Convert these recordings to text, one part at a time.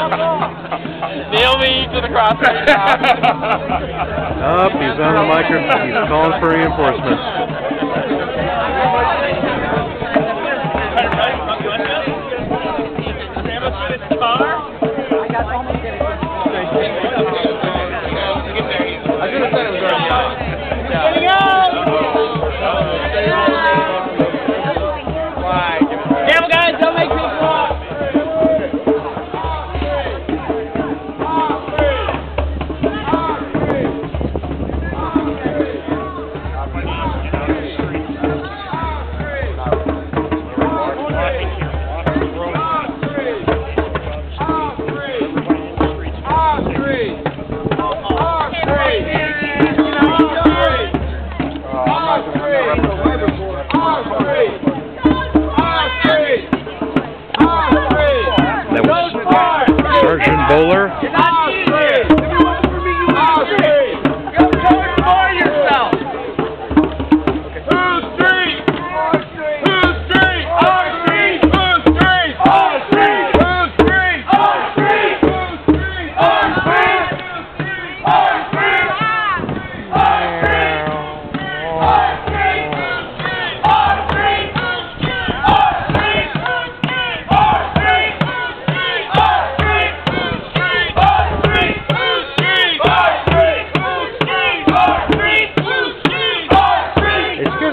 Come on. Nail me to the cross. Up, he's on the microphone. He's calling for reinforcements. Sergeant Bowler.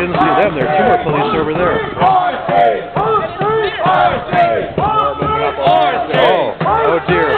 didn't see them. There are two more police over there. Oh, oh dear.